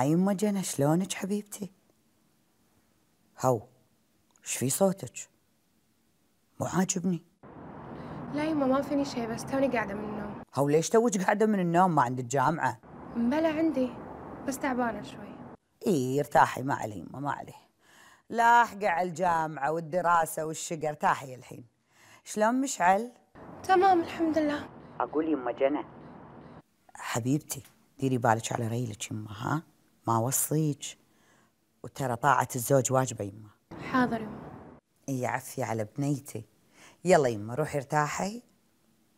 هاي يما جنى شلونك حبيبتي؟ هو إيش في صوتك؟ مو عاجبني. لا يما ما فيني شيء بس توني قاعدة من النوم. هو ليش توك قاعدة من النوم؟ ما عندك جامعة. بلا عندي بس تعبانة شوي. إي ارتاحي ما عليه يما ما عليه لاحقة على الجامعة والدراسة والشقه ارتاحي الحين. شلون مشعل؟ تمام الحمد لله. أقول يما جنى. حبيبتي ديري بالك على ريلك يما ها؟ ما وصيك؟ وترى طاعة الزوج واجبة يما. حاضر يما. إي عفي على بنيتي. يلا يما روحي ارتاحي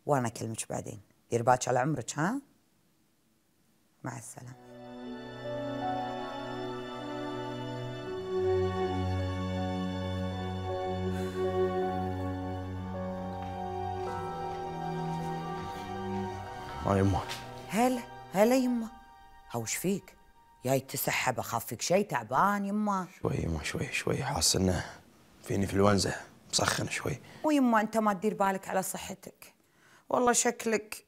وأنا أكلمك بعدين. ديري بالك على عمرك ها؟ مع السلامة. آه يمه هلا هلا يما. هوش فيك؟ جاي تسحب أخاف فيك شي تعبان يما. شوي يمه شوي شوي حاسس انه فيني انفلونزا مسخن شوي. ويما أنت ما تدير بالك على صحتك. والله شكلك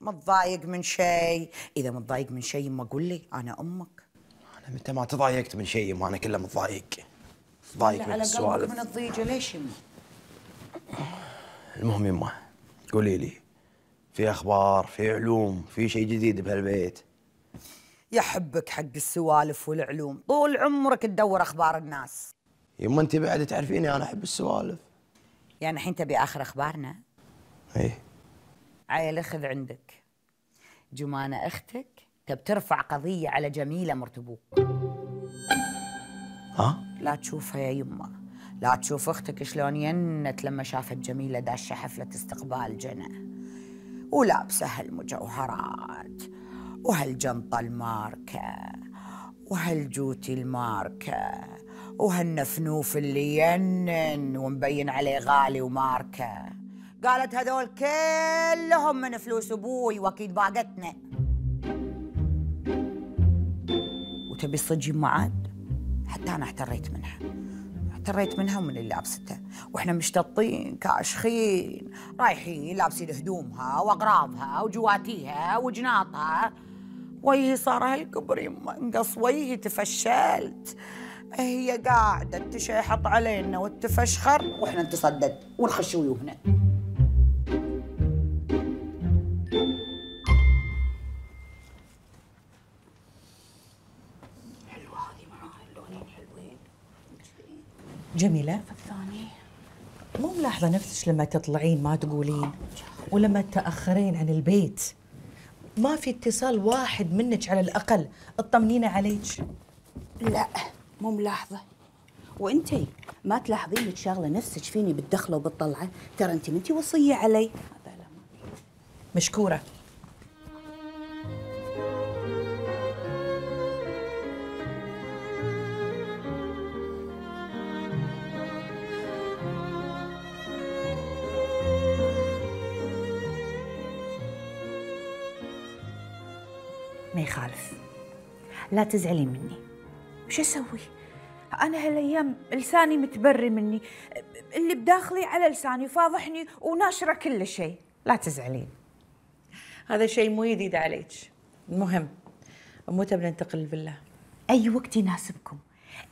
متضايق من شيء إذا متضايق من شيء يما قول لي أنا أمك. أنا متى ما تضايقت من شيء ما أنا كله متضايق. متضايق من السوالف. من الضيجه ليش يما؟ المهم يمه قولي لي في أخبار في علوم في شيء جديد بهالبيت؟ يحبك حق السوالف والعلوم. طول عمرك تدور أخبار الناس. يما انت بعد تعرفيني أنا أحب السوالف. يعني الحين تبي آخر أخبارنا؟ إيه عيل أخذ عندك. جمانة أختك. تب ترفع قضية على جميلة مرتبوك ها؟ لا تشوفها يا يما لا تشوف أختك شلون ينت لما شافت جميلة داشة حفلة استقبال جنى. ولابسة هالمجوهرات وهالجنطة الماركة؟ وهالجوتي الماركة؟ وهالنفنوف اللي ينن ومبين عليه غالي وماركة؟ قالت هذول كلهم من فلوس أبوي وأكيد باقتنا. وتبي صدق معاد حتى أنا احتريت منها. احتريت منها ومن اللي لابسته. وإحنا مشتطين كاشخين رايحين لابسين هدومها وأغراضها وجواتيها وجناطها. وجهي صار هالكبر يما انقص وجهي تفشلت. هي قاعدة تشيحط علينا وتفشخر وإحنا نتصدد ونخش ويوهنا. حلوة هذه معاها اللونين حلوين جميلة. الثاني مو ملاحظة نفسك لما تطلعين ما تقولين ولما تأخرين عن البيت. ما في اتصال واحد منك على الأقل. اطمنين عليك. لا مو ملاحظة. وأنتي ما تلاحظين لك شغلة نفسك فيني بالدخلة وبالطلعة؟ ترى أنتي منتي وصية علي. هذا لا مشكورة. ما يخالف لا تزعلين مني. وش أسوي؟ أنا هالأيام لساني متبري مني. اللي بداخلي على لساني فاضحني وناشرة كل شيء. لا تزعلين. هذا شيء مو جديد عليك. المهم متى بننتقل الفيلا أي وقت يناسبكم.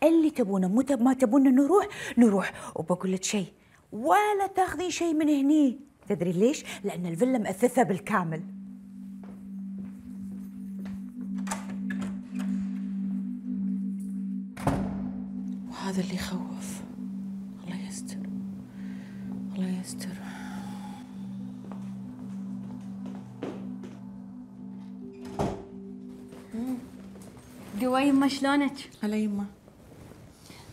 اللي تبونه مو تب ما تبونه نروح نروح. وبقول لك شيء ولا تاخذين شيء من هني. تدري ليش؟ لأن الفيلا مأثثه بالكامل. وهذا اللي يخوف. الله يستر. الله يستر. قوي يما شلونك؟ هلا يما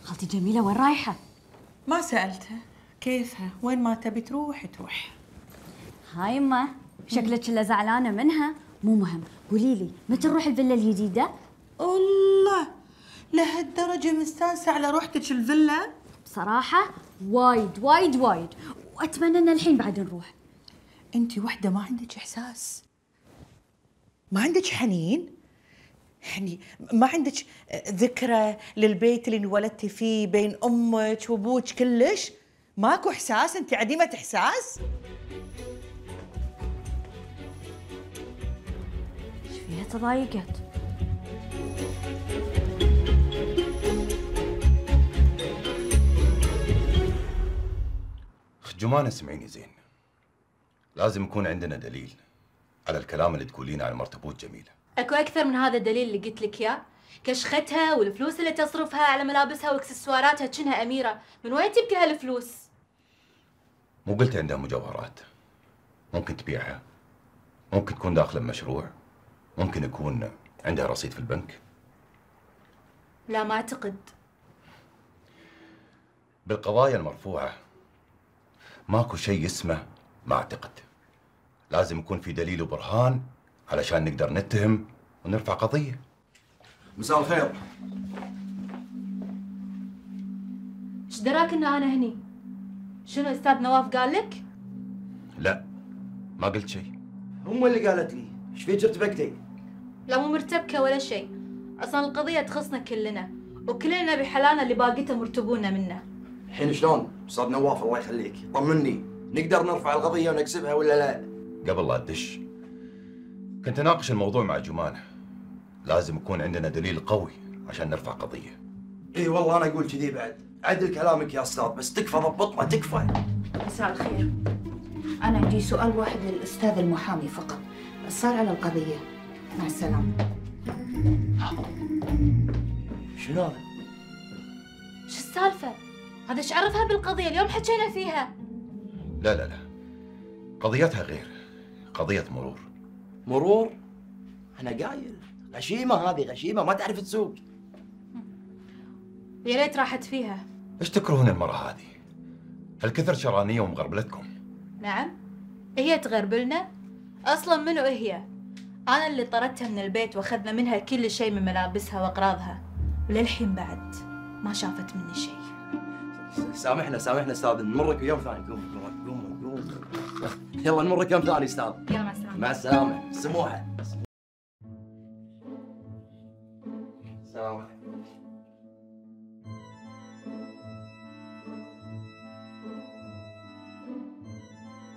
خالتي جميلة وين رايحة؟ ما سألتها. كيفها؟ وين ما تبي تروح تروح. هاي يما شكلك الا زعلانة منها؟ مو مهم. قولي لي متى نروح الفيلا الجديدة؟ الله! لهالدرجة مستانسة على روحتك الفيلا بصراحة وايد وايد وايد. وأتمنى إن الحين بعد نروح. أنت وحدة ما عندك إحساس؟ ما عندك حنين؟ يعني ما عندك ذكرى للبيت اللي انولدتي فيه بين أمك وأبوك كلش؟ ماكو إحساس؟ أنت عديمة إحساس؟ إيش فيها تضايقت؟ جمانة اسمعيني زين. لازم يكون عندنا دليل على الكلام اللي تقولينه عن مرتبوط جميلة. أكو أكثر من هذا الدليل اللي قلت لك اياه كشختها والفلوس اللي تصرفها على ملابسها وإكسسواراتها كأنها أميرة. من وين تجيب كل هالفلوس؟ مو قلت عندها مجوهرات. ممكن تبيعها. ممكن تكون داخله بمشروع ممكن يكون عندها رصيد في البنك. لا ما أعتقد. بالقضايا المرفوعة ماكو شيء اسمه ما اعتقد لازم يكون في دليل وبرهان علشان نقدر نتهم ونرفع قضية. مساء الخير. إيش دراك ان أنا هني؟ شنو أستاذ نواف قال لك؟ لا ما قلت شيء. هم اللي قالت لي. إيش فيك؟ ارتبكتي؟ لا مو مرتبكة ولا شيء. أصلا القضية تخصنا كلنا وكلنا بحلالنا اللي باقيته مرتبونا منه. الحين شلون؟ أستاذ نواف الله يخليك. طمني. نقدر نرفع القضية ونكسبها ولا لا؟ قبل لا تدش. كنت أناقش الموضوع مع جمانة لازم يكون عندنا دليل قوي عشان نرفع قضية. إي والله أنا أقول كذي بعد. عدل كلامك يا أستاذ بس تكفى ضبطنا تكفى. مساء الخير. أنا عندي سؤال واحد للأستاذ المحامي فقط. صار على القضية. مع السلامة. شنو؟ هذا؟ شو السالفة؟ هذا إيش عرفها بالقضية؟ اليوم حكينا فيها. لا لا لا. قضيتها غير. قضية مرور. مرور؟ أنا قايل. غشيمة هذه غشيمة ما تعرف تسوق. يا ريت راحت فيها. إيش تكرهون المرة هذه؟ هالكثر شرانية ومغربلتكم. نعم. هي تغربلنا؟ أصلا منو هي؟ أنا اللي طردتها من البيت وأخذنا منها كل شيء من ملابسها واقراضها وللحين بعد ما شافت مني شيء. سامحنا سامحنا أستاذ. نمرك يوم ثاني. قوم قوم قوم قوم. يلا نمرك يوم ثاني أستاذ. يلا مع السلامة. مع السلامة. سموحة. السلام عليكم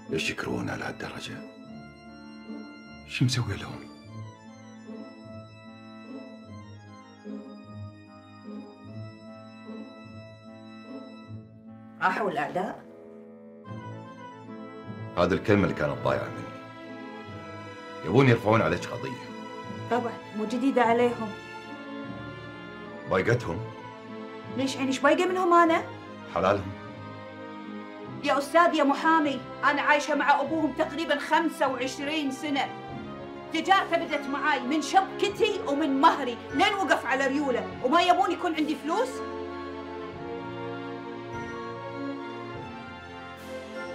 ليش يكرهون على هالدرجة؟ شو مسوي لهم؟ راحوا الأعداء هذه الكلمة اللي كانت ضايعة مني. يبون يرفعون عليك قضية. طبعا مو جديدة عليهم. ضايقتهم ليش يعني؟ إيش بايقة منهم أنا؟ حلالهم؟ يا أستاذ يا محامي أنا عايشة مع أبوهم تقريبا 25 سنة. تجارته بدت معاي من شبكتي ومن مهري لين وقف على ريوله. وما يبون يكون عندي فلوس؟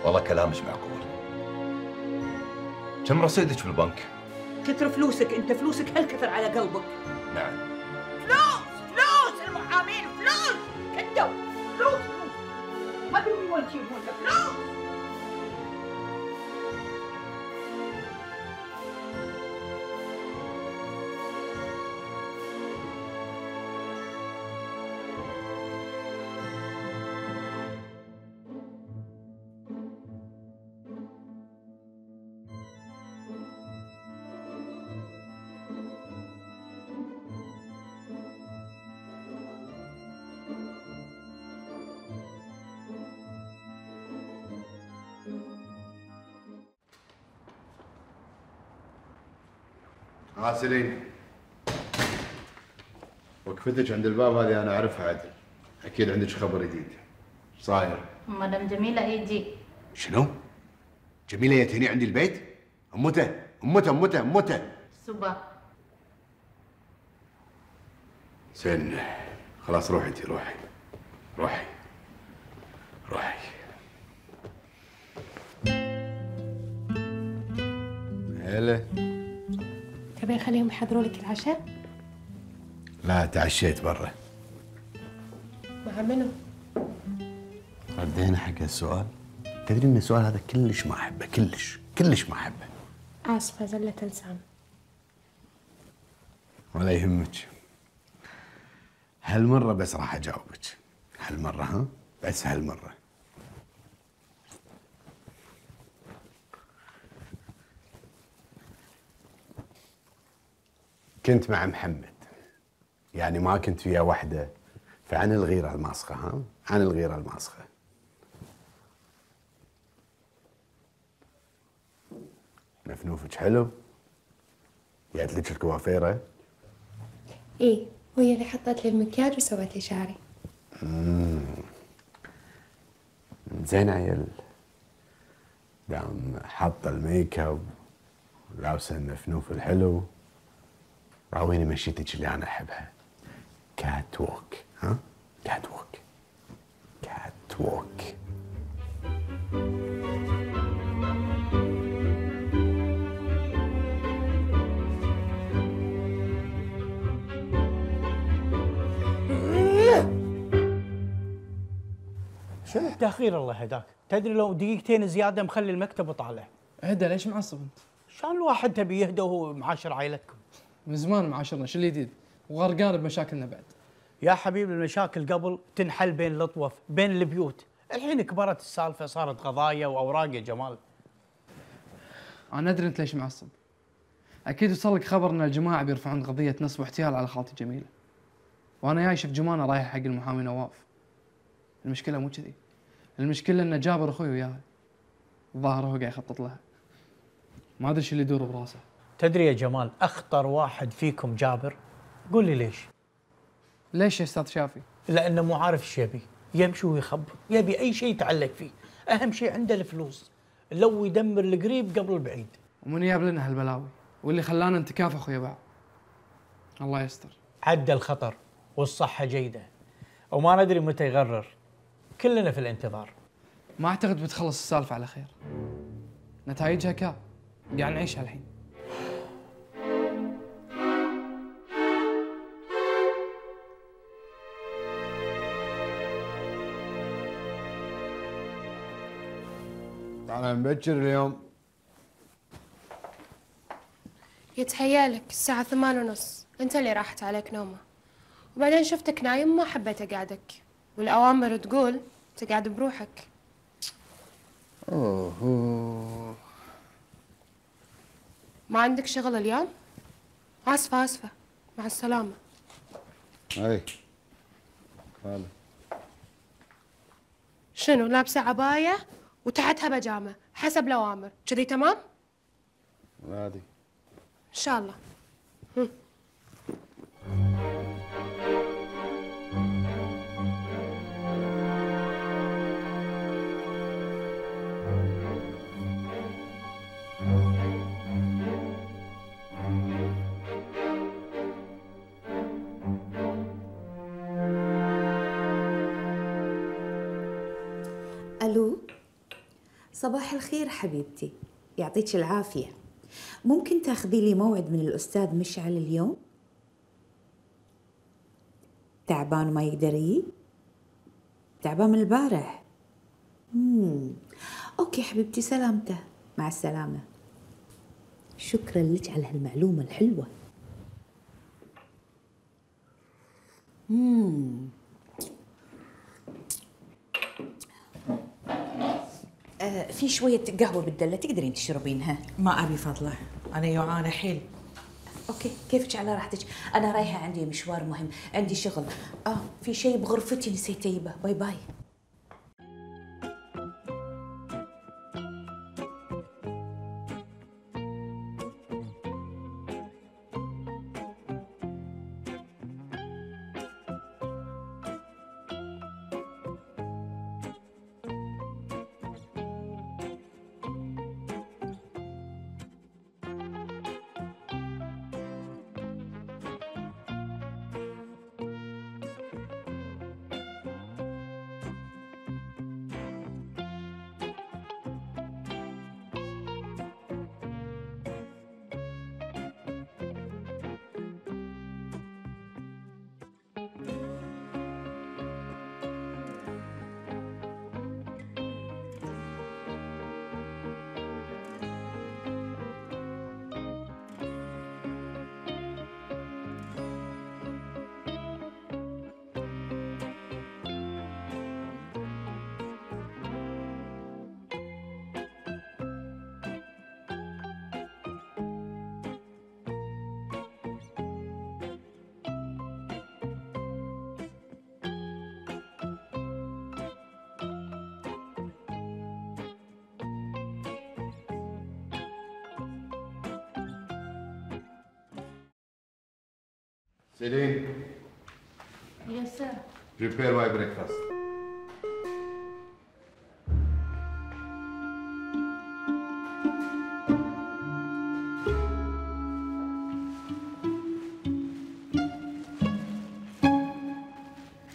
والله كلام مش معقول. كم رصيدك في البنك؟ كثر فلوسك أنت فلوسك هالكثر على قلبك؟ نعم. ها سليم وقفتك عند الباب هذه أنا أعرفها عدل. أكيد عندك خبر جديد. صاير. مدام جميلة يجي شنو؟ جميلة جت هنا عندي البيت؟ أمته أمته أمته أمته. سبا. زين خلاص روحي انت روحي. روحي. نخليهم يحضروا لك العشاء؟ لا تعشيت برا. مع منو؟ ردينا حق السؤال. تدري إن السؤال هذا كلش ما أحبه كلش كلش ما أحبه. آسفة زلة لسان ولا يهمك. هالمرة بس راح أجاوبك. هالمرة ها؟ بس هالمرة. كنت مع محمد. يعني ما كنت ويا وحدة. فعن الغيرة الماسخة ها؟ عن الغيرة الماسخة. نفنوفك حلو؟ جات لك الكوافيرة؟ إيه وهي اللي حطت لي المكياج وسوت لي شعري. زين عيل. دام حاطه الميك أب ولابسه النفنوف الحلو. راويني مشيتك اللي أنا أحبها. catwalk ها؟ catwalk catwalk شنو التاخير الله هداك. تدري لو دقيقتين زيادة مخلي المكتب وطالع. اهدى ليش معصب انت؟ شان الواحد تبي يهدى وهو معاشر عائلتكم؟ من زمان معاشرنا شو اللي جديد؟ وغرقان بمشاكلنا بعد. يا حبيبي المشاكل قبل تنحل بين الاطوف بين البيوت. الحين كبرت السالفة صارت قضايا وأوراق يا جمال. أنا أدري أنت ليش معصب. أكيد وصل لك خبر إن الجماعة بيرفعون قضية نصب واحتيال على خالتي جميلة. وأنا جاي شوف جمانه رايح حق المحامي نواف. المشكلة مو كذي. المشكلة إن جابر أخوي وياها. الظاهر هو قاعد يخطط لها. ما أدري شو اللي يدور براسه. تدري يا جمال أخطر واحد فيكم جابر؟ قول لي ليش؟ ليش يا أستاذ شافي؟ لأنه مو عارف إيش يبي. يمشي ويخبر يبي أي شيء يتعلق فيه. أهم شيء عنده الفلوس. لو يدمر القريب قبل البعيد. ومن جاب لنا هالبلاوي؟ واللي خلانا نتكافح ويا بعض الله يستر. عدى الخطر والصحة جيدة. وما ندري متى يغرر. كلنا في الانتظار. ما أعتقد بتخلص السالفة على خير. نتائجها كاب قاعد نعيشها الحين طالع مبكر اليوم. يتهيألك الساعة ثمان ونص. أنت اللي راحت عليك نومة. وبعدين شفتك نايم ما حبيت أقعدك. والأوامر تقول تقعد بروحك. أوه. ما عندك شغل اليوم؟ آسفة آسفة. مع السلامة. أي. هلا شنو لابسة عباية؟ وتحتها بجامة حسب الأوامر كذي تمام؟ عادي إن شاء الله هم. صباح الخير حبيبتي. يعطيك العافية. ممكن تاخذي لي موعد من الأستاذ مشعل اليوم؟ تعبان وما يقدر يجي؟ تعبان من البارح؟ مم. أوكي حبيبتي سلامته. مع السلامة. شكرا لك على هالمعلومة الحلوة. مم. في شوية قهوة بالدلة تقدرين تشربينها. ما أبي فضلة. أنا جوعانه حيل. okay كيفك على راحتك؟ أنا رايحة عندي مشوار مهم عندي شغل. آه في شيء بغرفتي نسيت أجيبه. bye bye. Celine, Yes, sir. prepare my breakfast.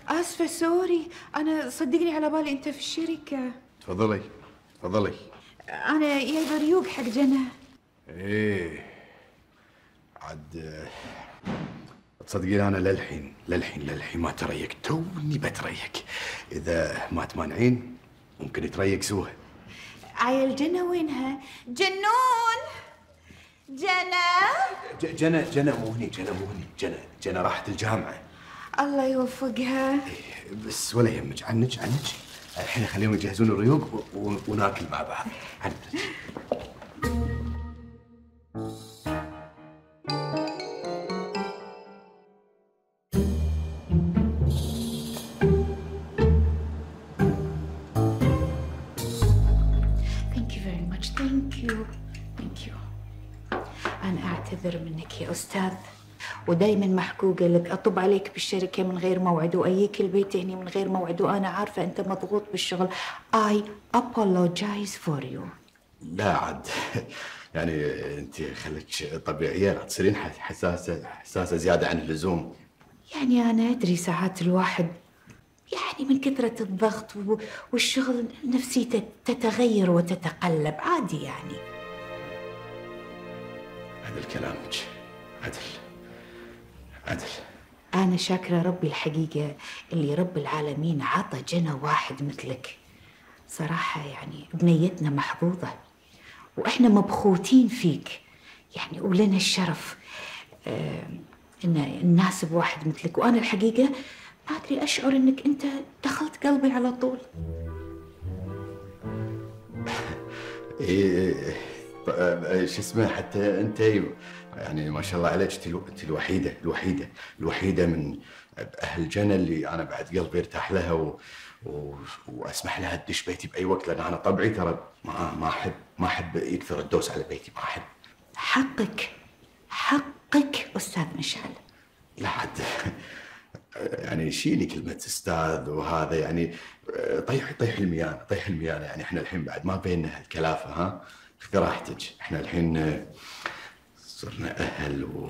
اسفه سوري أنا صدقني على بالي أنت في الشركة تفضلي تفضلي أنا جايبه ريوق حق جنى إيه عاد تصدقين أنا للحين للحين للحين ما تريق توني بتريق إذا ما تمانعين ممكن يتريق سوها عيل جنى وينها؟ جنون! جنى جنى جنى مو هني جنى مو هني جنى جنى راحت الجامعة. الله يوفقها. بس ولا يهمك. عنك عنك. الحين خليهم يجهزون الريوق وناكل مع بعض. عنك. ودايما محقوقة لك. أطب عليك بالشركة من غير موعد واجيك البيت هني من غير موعد وأنا عارفة أنت مضغوط بالشغل. I apologize for you. لا عاد. يعني أنت خليك طبيعية لا تصيرين حساسة حساسة زيادة عن اللزوم. يعني أنا أدري ساعات الواحد يعني من كثرة الضغط والشغل نفسيته تتغير وتتقلب. عادي يعني. عدل كلامك عدل عدل. أنا شاكرة ربي الحقيقة اللي رب العالمين عطى جنى واحد مثلك. صراحة يعني بنيتنا محظوظة وإحنا مبخوتين فيك. يعني ولنا الشرف آه إن نناسب واحد مثلك. وأنا الحقيقة ما أدري أشعر إنك أنت دخلت قلبي على طول. إيه ط- آه، شو اسمه حتى أنت يعني ما شاء الله عليك أنت الو- أنت الوحيدة الوحيدة الوحيدة من أهل جنى اللي أنا بعد قلبي ارتاح لها و... و... وأسمح لها تدش بيتي بأي وقت لأن أنا طبعي ترى ما ما أحب ما أحب يكثر الدوس على بيتي ما أحب. حقك حقك أستاذ مشعل. لا عاد يعني شيلي كلمة أستاذ وهذا يعني طيح طيح الميانة طيح الميانة. يعني إحنا الحين بعد ما بيننا هالكلافة ها؟ خذي راحتك إحنا الحين صرنا أهل و...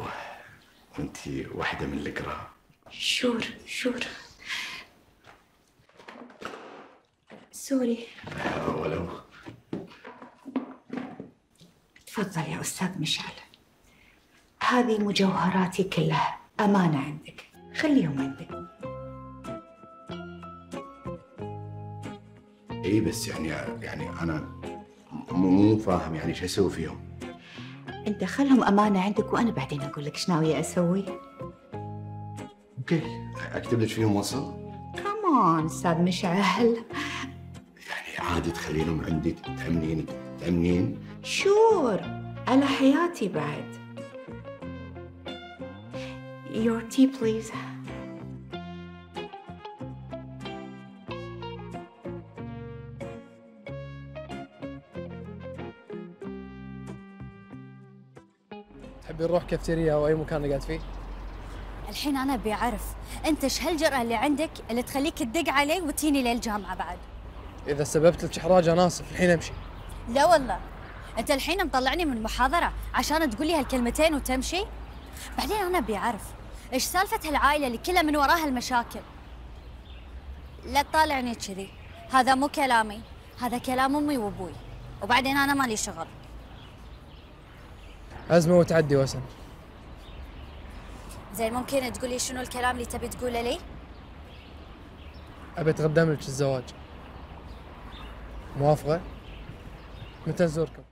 وأنت واحدة من القراب sure sure. sorry. ولو تفضل يا أستاذ مشعل. هذه مجوهراتي كلها. أمانة عندك. خليهم عندك. إي بس يعني يعني أنا مو مو فاهم يعني شو أسوي فيهم أنت خلهم أمانة عندك وأنا بعدين أقول لك إيش ناوية أسوي؟ أوكي. أكتب لك فيهم وصل؟ كمان أستاذ مشعل. يعني عادي تخلينهم عندي تأمنين تأمنين؟ شور. على حياتي بعد. Your tea please. تحبي نروح كافتيريا أو أي مكان قاعد فيه؟ الحين أنا أبي أعرف أنت إيش هالجرأة اللي عندك اللي تخليك تدق علي وتجيني للجامعة بعد؟ إذا سببت لك احراج أنا آسف الحين أمشي. لا والله. أنت الحين مطلعني من محاضرة عشان تقول لي هالكلمتين وتمشي؟ بعدين أنا أبي أعرف إيش سالفة هالعائلة اللي كلها من وراها المشاكل؟ لا تطالعني كذي هذا مو كلامي هذا كلام أمي وأبوي وبعدين أنا مالي شغل. أزمة وتعدي وسن زين ممكن تقولي شنو الكلام اللي تبي تقوله لي أبي اتقدم لك الزواج موافقة؟ متى نزوركم؟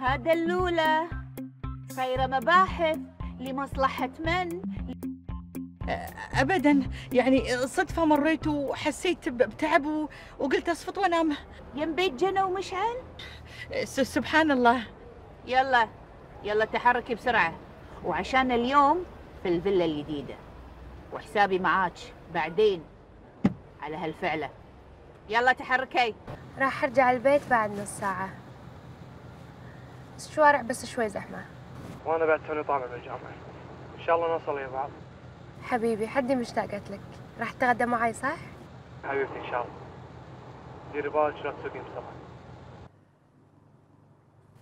هذا اللولة. صايرة مباحث لمصلحة من؟ ابدا. يعني صدفة مريت وحسيت بتعب وقلت اصفط وأنام. يم بيت جنى ومشعل؟ سبحان الله. يلا يلا تحركي بسرعة. وعشان اليوم في الفيلا الجديدة. وحسابي معاك بعدين على هالفعلة. يلا تحركي. راح أرجع البيت بعد نص ساعة. الشوارع بس شوي زحمة. وأنا بعد توني طالع من الجامعة إن شاء الله نوصل ويا بعض. حبيبي حدي مشتاقت لك راح تتغدى معي صح؟ حبيبتي إن شاء الله. ديري بالك لا تسوقين بسرعة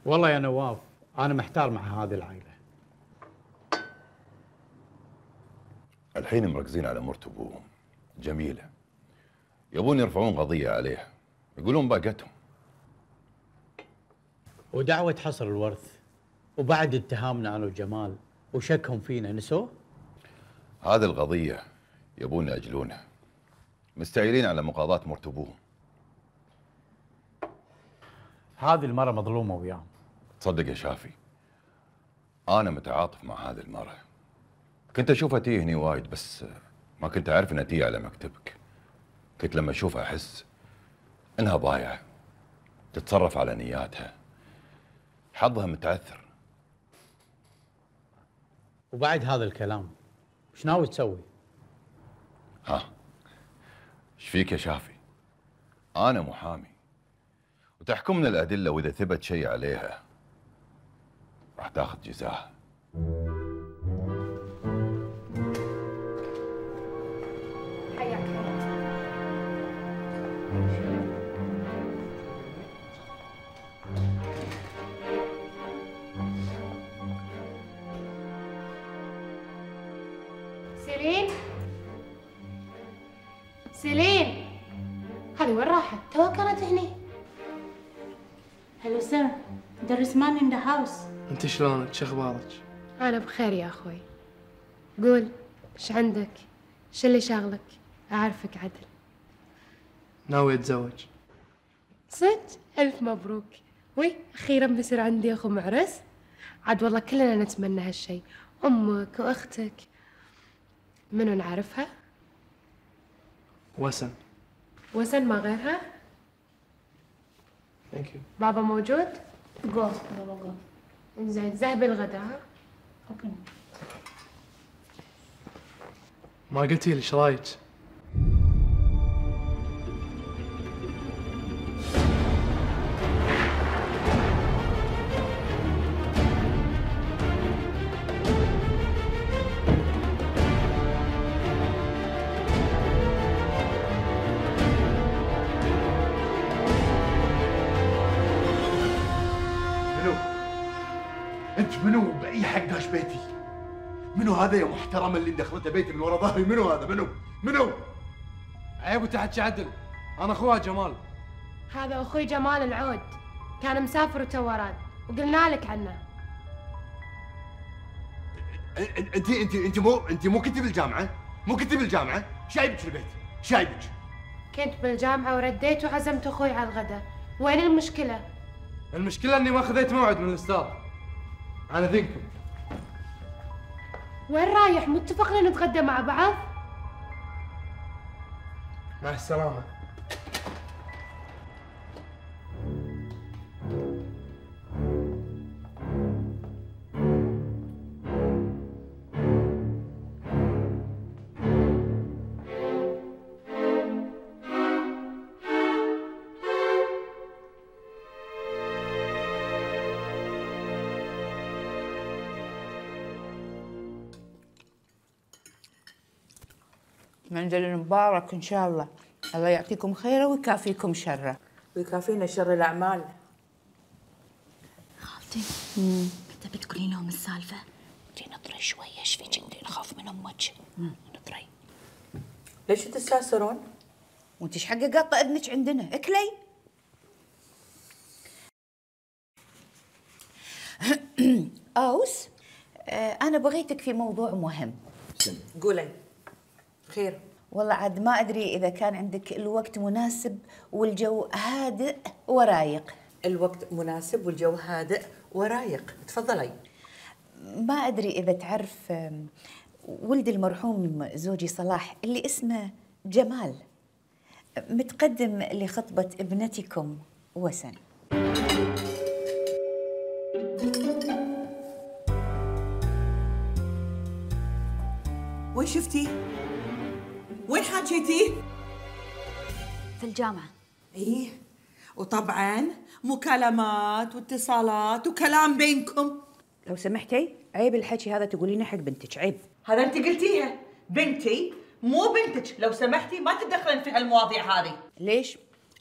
والله يا نواف أنا محتار مع هذه العائلة. الحين مركزين على مرت أبوهم. جميلة. يبون يرفعون قضية عليها. يقولون باقتهم. ودعوة حصر الورث وبعد اتهامنا أنا وجمال وشكهم فينا نسوه هذه القضية يبون ياجلونها مستعجلين على مقاضاة مرت ابوهم هذه المرة مظلومة وياهم. تصدق يا شافي أنا متعاطف مع هذه المرة. كنت أشوفها تيه هني وايد بس ما كنت أعرف إنها تيه على مكتبك. كنت لما أشوفها أحس إنها ضايعه تتصرف على نياتها. حظها متعثر. وبعد هذا الكلام إيش ناوي تسوي؟ ها إيش فيك يا شافي؟ أنا محامي. وتحكمنا الأدلة وإذا ثبت شيء عليها راح تاخذ جزاها. House. أنت شلونك شو أخبارك أنا بخير يا أخوي قول إيش عندك؟ إيش اللي شاغلك؟ أعرفك عدل ناوي أتزوج صدق ألف مبروك وي أخيرا بيصير عندي أخو معرس عاد والله كلنا نتمنى هالشي أمك وأختك منو نعرفها؟ وسن وسن ما غيرها؟ ثانك يو بابا موجود؟ Go, Baba, go. زين ذهبي الغداء ها؟ Okay. ما قلتي لي إيش رأيك بيتي؟ منو هذا يا محترم اللي دخلته بيتي من ورا ظهري منو هذا منو؟ منو؟ عيب وتحكي عدل أنا أخوها جمال هذا أخوي جمال العود كان مسافر وتوران وقلنا لك عنه انت انت أنت مو أنت مو كنتي بالجامعة؟ مو كنتي بالجامعة؟ شايبك البيت؟ شايبك؟ كنت بالجامعة ورديت وعزمت أخوي على الغداء وين المشكلة؟ المشكلة إني ما خذيت موعد من الأستاذ أنا ذنكم وين رايح؟ متفقين نتغدى مع بعض؟ مع السلامة منزل مبارك إن شاء الله. الله يعطيكم خيره ويكافيكم شره ويكافينا شر الأعمال. خالتي متى بتقولي لهم السالفة؟ انتي نطري شوي إيش فيك؟ انتي نخاف من أمك. نطري ليش تستأثرون؟ وأنت إيش حق قاطه اذنك عندنا؟ اكلي. أوس آه أنا بغيتك في موضوع مهم. قولي. خير. والله عاد ما أدري إذا كان عندك الوقت مناسب والجو هادئ ورايق. الوقت مناسب والجو هادئ ورايق. تفضلي. ما أدري إذا تعرف ولد المرحوم زوجي صلاح اللي اسمه جمال متقدم لخطبة ابنتكم وسن. وين شفتي؟ وين حاجيتي؟ في الجامعة. إيه وطبعا مكالمات واتصالات وكلام بينكم. لو سمحتي عيب الحكي هذا تقولينه حق بنتك عيب. هذا انت قلتيها بنتي مو بنتك. لو سمحتي ما تتدخلين في هالمواضيع هذه. ليش؟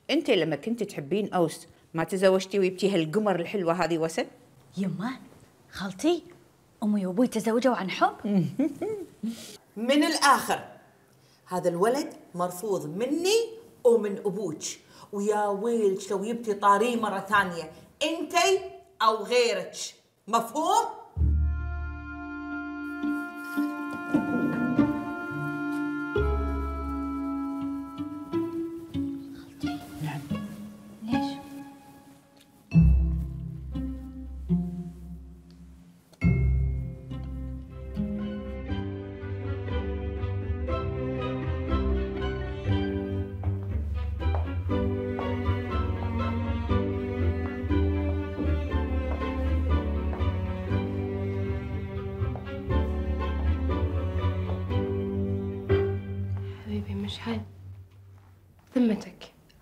أنت لما كنت تحبين أوس ما تزوجتي ويبتي هالقمر الحلوة هذه وسن؟ يما خالتي أمي وأبوي تزوجوا عن حب. من الآخر هذا الولد مرفوض مني ومن أبوك. ويا ويلك لو جبتي طاريه مرة ثانية أنتي أو غيرك. مفهوم؟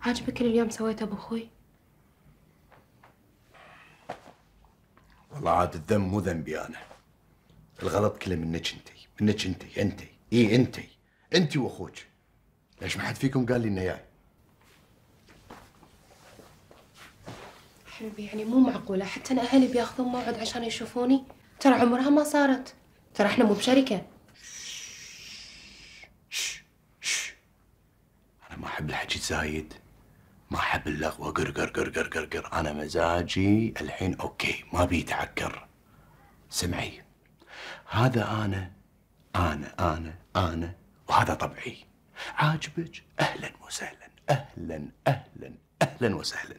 عاجبك اللي اليوم سويته بأخوي؟ والله عاد الذنب مو ذنبي أنا. الغلط كله منك أنت منك أنت أنت. إي أنت. أنت وأخوك. ليش ما حد فيكم قال لي إنه جاي؟ حبيبي يعني مو معقولة. حتى أنا أهلي بياخذون موعد عشان يشوفوني. ترى عمرها ما صارت. ترى إحنا مو بشركة. أنا ما أحب الحكي الزايد ما احب اللغوه قرقر قرقر قرقر أنا مزاجي الحين أوكي ما بيتعكر. سمعي. هذا أنا أنا أنا أنا وهذا طبعي. عاجبك؟ أهلا وسهلا أهلا أهلا أهلا وسهلا.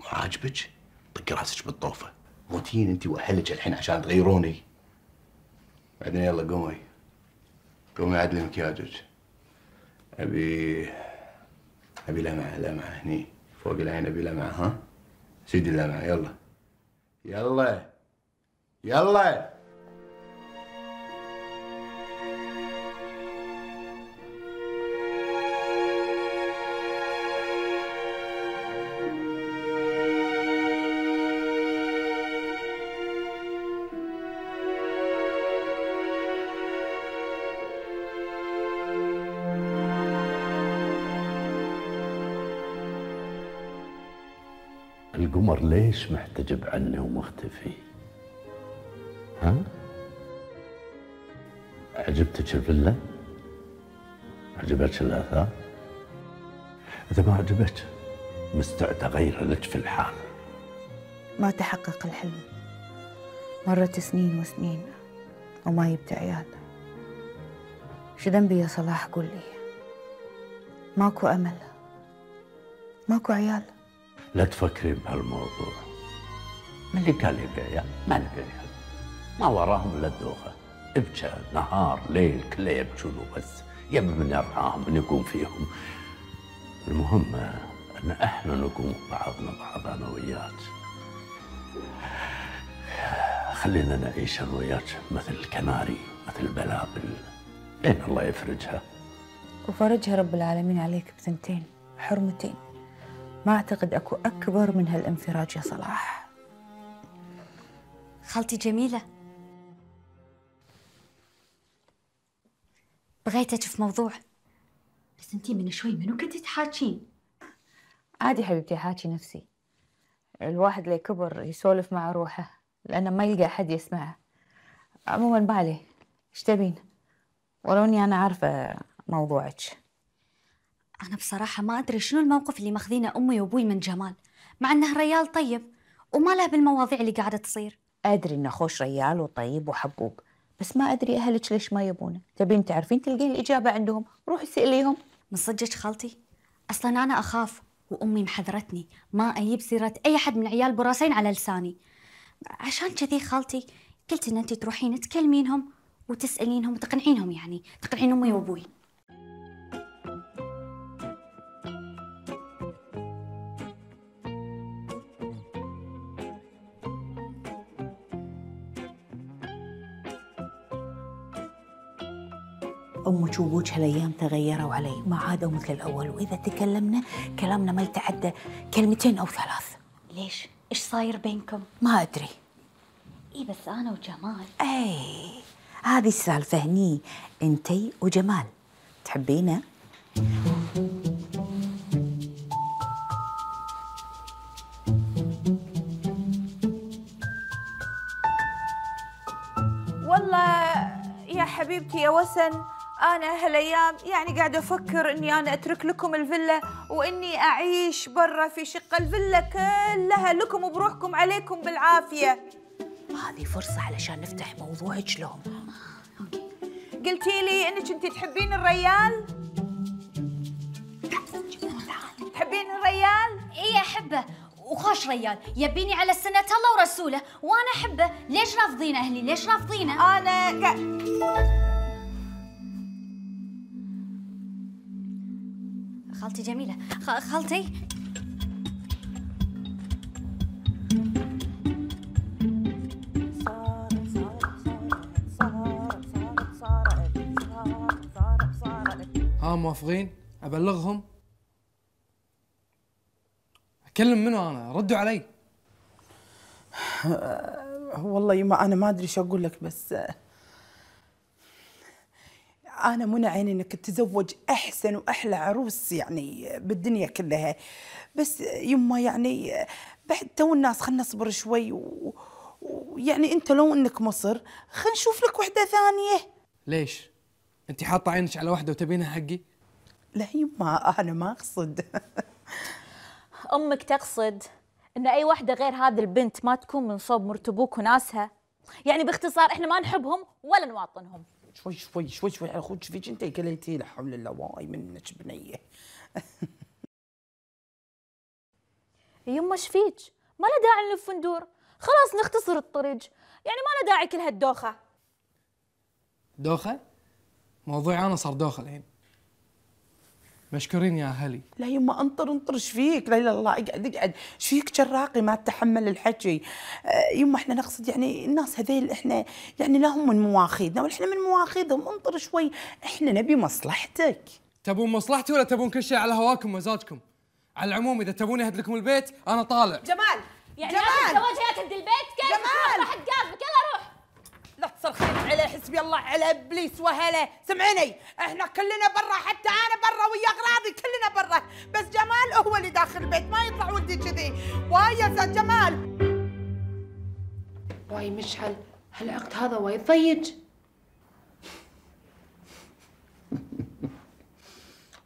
مو عاجبك؟ طق راسك بالطوفة. مو تجين أنت وأهلك الحين عشان تغيروني. بعدين يلا قومي. قومي عدلي مكياجك أبي أبي لمعة لمعه هني فوق العين أبي لمعة ها؟ سيدي اللمعه يلا. يلا. يلا. القمر ليش محتجب عني ومختفي؟ ها؟ عجبتك الفيلا؟ عجبتك الآثار؟ إذا ما عجبك مستعد أغير لك في الحال ما تحقق الحلم مرت سنين وسنين وما يبدأ عيال شو ذنبي يا صلاح قول لي ماكو أمل ماكو عيال لا تفكرين بهالموضوع. من اللي قال يبي عيال ما نبي عيال ما وراهم إلا الدوخة. إبكى نهار ليل كله يبكون وبس. يبي من يرعاهم من يقوم فيهم. المهم إن إحنا نقوم بعضنا بعض أنا وياك. خلينا نعيش أنا وياك مثل الكناري مثل البلابل. لين الله يفرجها. وفرجها رب العالمين عليك بثنتين حرمتين. ما أعتقد أكو أكبر من هالانفراج يا صلاح. خالتي جميلة. بغيتك في موضوع. بس أنتي من شوي منو كنتي تحاكين؟ عادي حبيبتي حاكي نفسي. الواحد لي كبر يسولف مع روحه لأنه ما يلقى أحد يسمعه. عموما بالي إيش تبين؟ ولو إني أنا عارفة موضوعك. أنا بصراحة ما أدري شنو الموقف اللي ماخذينه أمي وأبوي من جمال مع إنه ريال طيب وما له بالمواضيع اللي قاعدة تصير. أدري إنه خوش ريال وطيب وحبوب بس ما أدري أهلك ليش ما يبونه. تبين تعرفين تلقين الإجابة عندهم؟ روحي سأليهم. من صدقك خالتي؟ أصلا أنا أخاف وأمي محذرتني ما أجيب سيرة أي حد من عيال براسين على لساني. عشان كذي خالتي قلت إن انت تروحين تكلمينهم وتسألينهم وتقنعينهم يعني تقنعين أمي وأبوي. أمك وأبوك هالأيام تغيروا علي. ما عادوا مثل الأول. وإذا تكلمنا كلامنا ما يتعدى كلمتين أو ثلاث. ليش؟ إيش صاير بينكم؟ ما أدري. إي بس أنا وجمال. أي هذه السالفة هني أنتي وجمال. تحبينه؟ والله يا حبيبتي يا وسن. أنا هالأيام يعني قاعدة أفكر إني أنا أترك لكم الفيلا وإني أعيش برا في شقة الفيلا كلها. لكم وبروحكم عليكم بالعافية. هذه فرصة علشان نفتح موضوعك لهم قلتي لي إنك أنت تحبين الريال؟ تحبين الريال؟ إي أحبه. وخوش ريال. يبيني على سنة الله ورسوله وأنا أحبه. ليش رافضين أهلي؟ ليش رافضينه؟ أنا قا... خالتي جميلة. خ- خالتي؟ ها موافقين؟ أبلغهم. أكلم منو أنا؟ ردوا علي. والله يما أنا ما أدري شو أقول لك بس آه، أنا منى عيني إنك تتزوج أحسن وأحلى عروس يعني بالدنيا كلها. بس يما يعني بعد تو الناس خلينا نصبر شوي و- ويعني أنت لو إنك مصر خلينا نشوف لك وحدة ثانية. ليش؟ أنت حاطة عينك على واحدة وتبينها حقي؟ لا يما أنا ما أقصد. أمك تقصد إن أي واحدة غير هذه البنت ما تكون من صوب مرت أبوك وناسها؟ يعني باختصار إحنا ما نحبهم ولا نواطنهم. شوي شوي شوي شوي. على خوش فيك أنت؟ قليتي لا حول الله واي منك بنية. يما إيش فيك؟ ما له داعي نلف وندور. خلاص نختصر الطريق. يعني ما له داعي كل هالدوخة. دوخة؟ موضوعي أنا صار دوخة الحين. مشكورين يا أهلي. لا يما أنطر أنطر إيش فيك؟ لا إله إلا الله. اقعد اقعد إيش فيك؟ شراقي ما تتحمل الحكي. آه، يما إحنا نقصد يعني الناس هذيل إحنا يعني لا هم من مواخيدنا ولا إحنا من مواخيدهم أنطر شوي. إحنا نبي مصلحتك. تبون مصلحتي ولا تبون كل شيء على هواكم ومزاجكم على العموم إذا تبوني اهد لكم البيت أنا طالع. جمال يعني جمال! أخذ زواجها تهد البيت؟ كيف؟ جمال! راح تقابلك يلا روح لا تصرخين على حسبي الله على إبليس وهلا. سمعيني؟ إحنا كلنا برا حتى أنا برا ويا اغراضي كلنا برا. بس جمال هو اللي داخل البيت ما يطلع ولدي كذي. واي يا زلمة جمال؟ واي مشعل هالعقد هذا وايد ضيج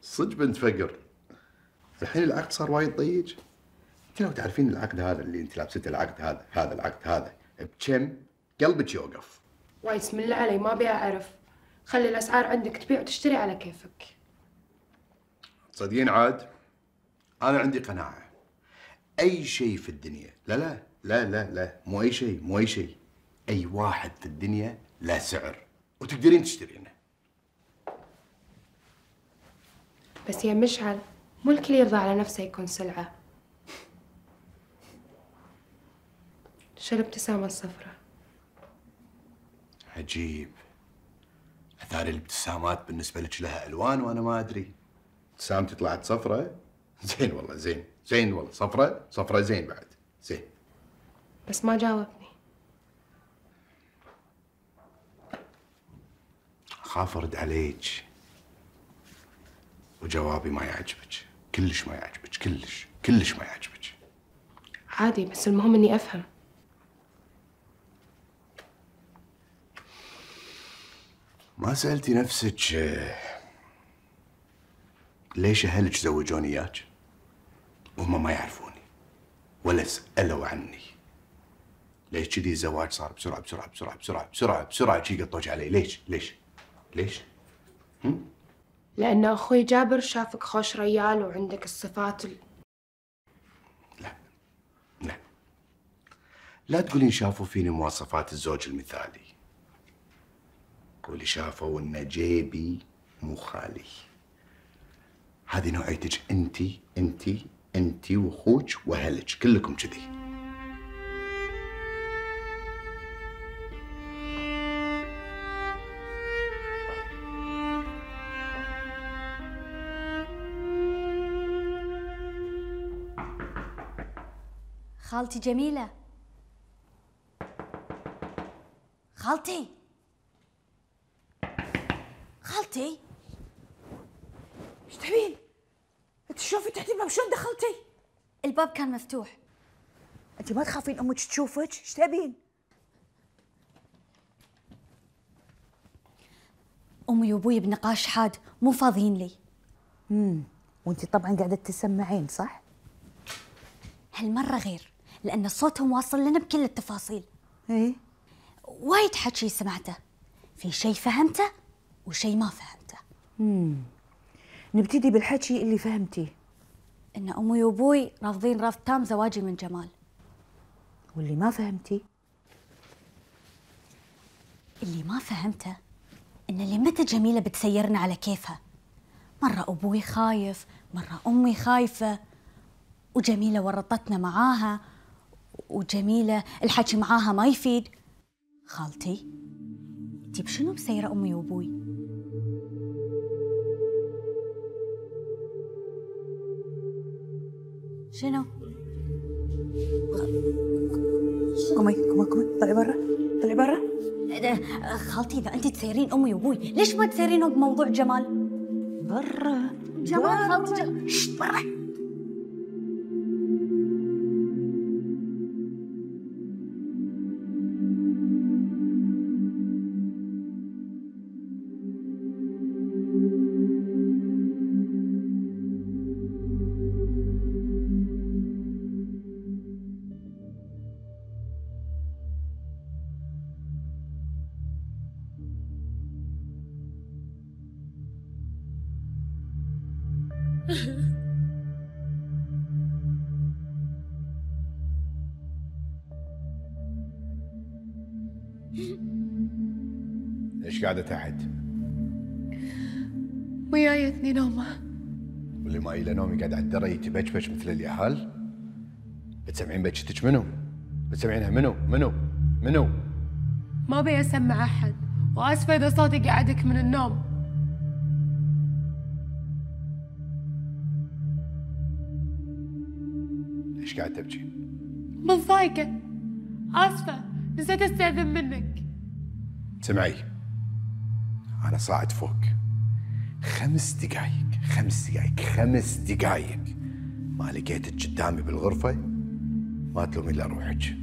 صدق بنت فقر. الحين العقد صار وايد ضيق. انت لو تعرفين العقد هذا اللي انت لابسته العقد هذا هذا العقد هذا بكم قلبك يوقف؟ واي اسم الله علي ما أبي أعرف. خلي الأسعار عندك تبيع وتشتري على كيفك. تصدقين عاد أنا عندي قناعة. أي شيء في الدنيا لا لا لا لا لا مو أي شيء مو أي شيء. أي واحد في الدنيا له سعر وتقدرين تشترينه. بس يا مشعل مو الكل يرضى على نفسه يكون سلعة. شو الابتسامة الصفراء. عجيب. أثار الابتسامات بالنسبة لك لها ألوان وأنا ما أدري. ابتسامتي طلعت صفرة؟ زين والله زين زين والله. صفرة؟ صفرة زين بعد. زين. بس ما جاوبني. خاف أرد عليك. وجوابي ما يعجبك. كلش ما يعجبك كلش كلش ما يعجبك. عادي بس المهم إني أفهم. ما سألتي نفسك ليش أهلك زوجوني إياك؟ وهم ما يعرفوني ولا سألوا عني. ليش كذي الزواج صار بسرعة بسرعة بسرعة بسرعة بسرعة بسرعة شي قطوج علي؟ ليش؟ ليش؟ ليش؟ لأن أخوي جابر شافك خوش ريال وعندك الصفات ال... لا تقولين شافوا فيني مواصفات الزوج المثالي. قولي شافوا ان جيبي مو خالي. هذه نوعيتك انتي انتي انتي وأخوك وأهلك كلكم كذي. خالتي جميلة. خالتي! خالتي إيش تبين؟ أنت شوفي تحت الباب شلون دخلتي؟ الباب كان مفتوح أنت ما تخافين أمك تشوفك؟ إيش تبين؟ أمي وأبوي بنقاش حاد مو فاضيين لي امم وأنت طبعا قاعدة تسمعين صح؟ هالمرة غير لأن صوتهم واصل لنا بكل التفاصيل إيه وايد حكي سمعته في شيء فهمته وشيء ما فهمته. امم نبتدي بالحكي اللي فهمتيه. إن أمي وأبوي رافضين رفض تام زواجي من جمال. واللي ما فهمتيه؟ اللي ما فهمته إن اللي متى جميلة بتسيرنا على كيفها. مرة أبوي خايف مرة أمي خايفة وجميلة ورطتنا معاها وجميلة الحكي معاها ما يفيد. خالتي انتي بشنو مسيرة أمي وأبوي؟ شنو؟ قومي قومي قومي. طلعي برا طلعي برا. ده- خالتي إذا أنت تسيرين أمي وأبوي ليش ما تسيرينهم بموضوع جمال؟ برا. جمال خالتي جمال. برا. ليش قاعدة تحت؟ ويايتني نومة واللي ما إلى نومي قاعد على الدرة يتبجبج مثل اليهال بتسمعين بجتك منو؟ بتسمعينها منو؟ منو؟ منو؟ ما ابي أسمع أحد وأسفة إذا صوتي قعدك من النوم ليش قاعد تبكي؟ متضايقه آسفه نسيت استاذن منك سمعي أنا صاعد فوق خمس دقايق خمس دقايق خمس دقايق ما لقيتك قدامي بالغرفة. ما تلومي إلا روحك